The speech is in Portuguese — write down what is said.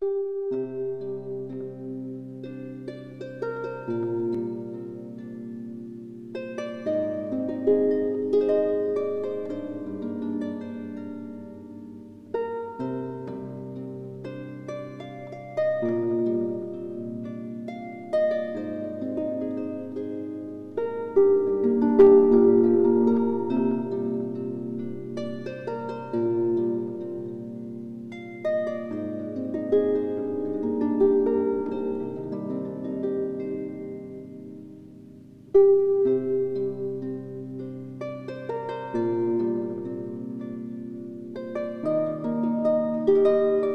Música Música